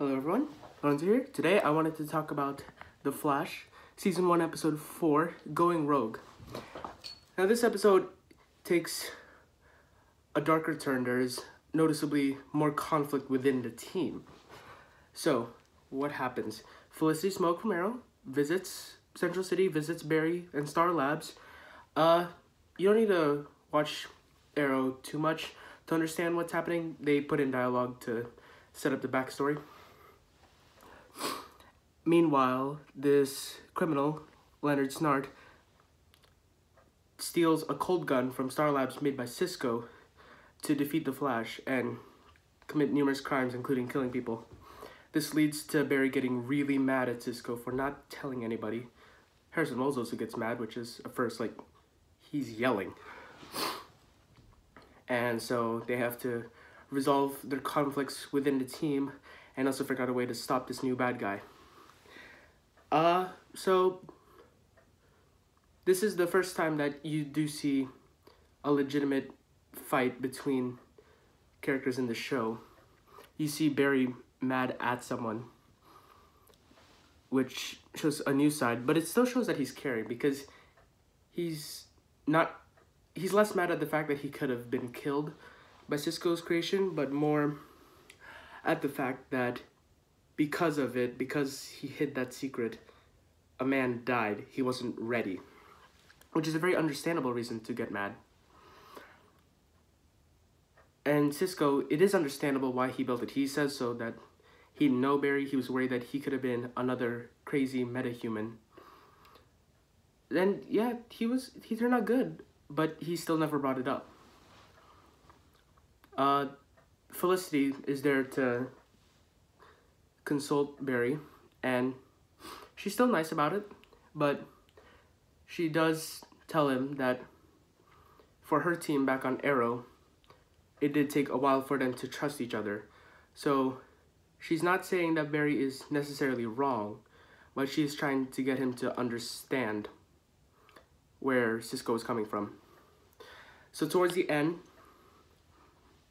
Hello everyone, Lorenzo here. Today I wanted to talk about The Flash, Season 1, Episode 4, Going Rogue. Now this episode takes a darker turn. There is noticeably more conflict within the team. So, what happens? Felicity from Arrow visits Central City, visits Barry and Star Labs. Uh, you don't need to watch Arrow too much to understand what's happening. They put in dialogue to set up the backstory. Meanwhile, this criminal, Leonard Snart, steals a cold gun from Star Labs made by Cisco to defeat the Flash and commit numerous crimes, including killing people. This leads to Barry getting really mad at Cisco for not telling anybody. Harrison Wells also gets mad, which is at first like he's yelling. And so they have to resolve their conflicts within the team and also figure out a way to stop this new bad guy. Uh, so this is the first time that you do see a legitimate fight between characters in the show. You see Barry mad at someone, which shows a new side, but it still shows that he's caring because he's not he's less mad at the fact that he could have been killed by Cisco's creation, but more at the fact that because of it, because he hid that secret, a man died. He wasn't ready. Which is a very understandable reason to get mad. And Cisco, it is understandable why he built it. He says so that he didn't know Barry. He was worried that he could have been another crazy metahuman. Then, yeah, he was, he turned out good, but he still never brought it up. Uh, Felicity is there to consult Barry, and she's still nice about it, but she does tell him that for her team back on Arrow, it did take a while for them to trust each other. So she's not saying that Barry is necessarily wrong, but she's trying to get him to understand where Cisco is coming from. So towards the end,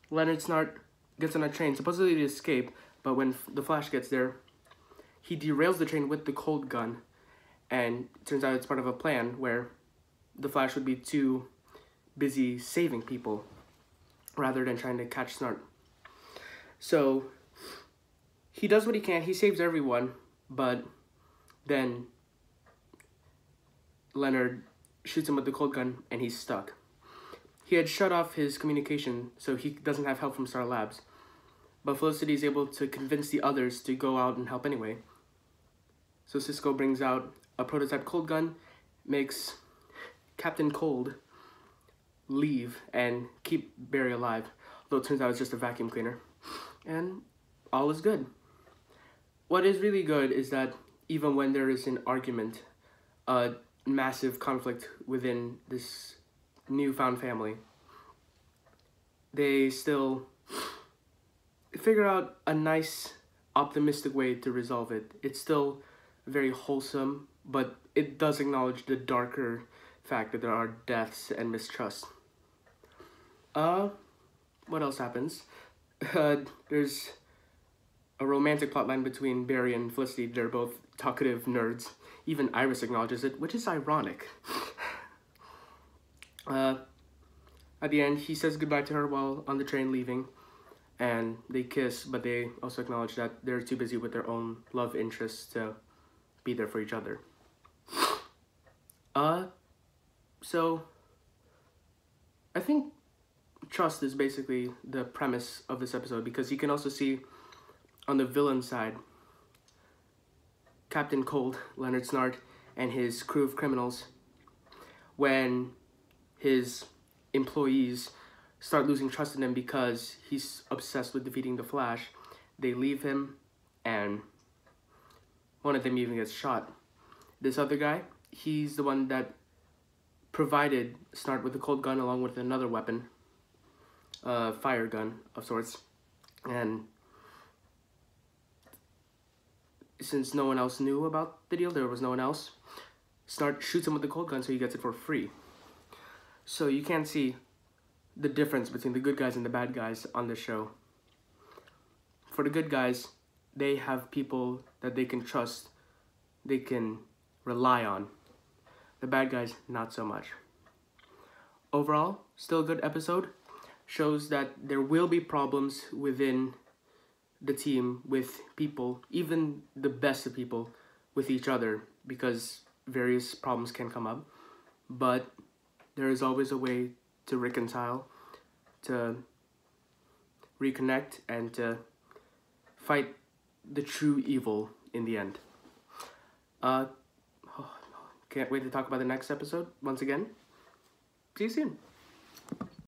Leonard Snart gets on a train, supposedly to escape, but when the Flash gets there, he derails the train with the cold gun, and turns out it's part of a plan where the Flash would be too busy saving people rather than trying to catch Snart. So he does what he can, he saves everyone, but then Leonard shoots him with the cold gun and he's stuck. He had shut off his communication, so he doesn't have help from Star Labs. But Felicity is able to convince the others to go out and help anyway. So Cisco brings out a prototype cold gun, makes Captain Cold leave and keep Barry alive, though it turns out it's just a vacuum cleaner. And all is good. What is really good is that even when there is an argument, a massive conflict within this newfound family, they still figure out a nice, optimistic way to resolve it. It's still very wholesome, but it does acknowledge the darker fact that there are deaths and mistrust. Uh, what else happens? Uh, there's a romantic plotline between Barry and Felicity. They're both talkative nerds. Even Iris acknowledges it, which is ironic. uh, at the end, he says goodbye to her while on the train leaving, and they kiss, but they also acknowledge that they're too busy with their own love interests to be there for each other. Uh, so, I think trust is basically the premise of this episode because you can also see on the villain side Captain Cold, Leonard Snart, and his crew of criminals when his employees start losing trust in him because he's obsessed with defeating the Flash. They leave him and one of them even gets shot. This other guy, he's the one that provided Snart with a cold gun along with another weapon, a fire gun of sorts, and since no one else knew about the deal, there was no one else, Snart shoots him with the cold gun so he gets it for free. So you can see the difference between the good guys and the bad guys on the show. For the good guys, they have people that they can trust, they can rely on. The bad guys, not so much. Overall, still a good episode. Shows that there will be problems within the team with people, even the best of people, with each other because various problems can come up. But there is always a way to reconcile, to reconnect, and to fight the true evil in the end. Uh, can't wait to talk about the next episode once again. See you soon.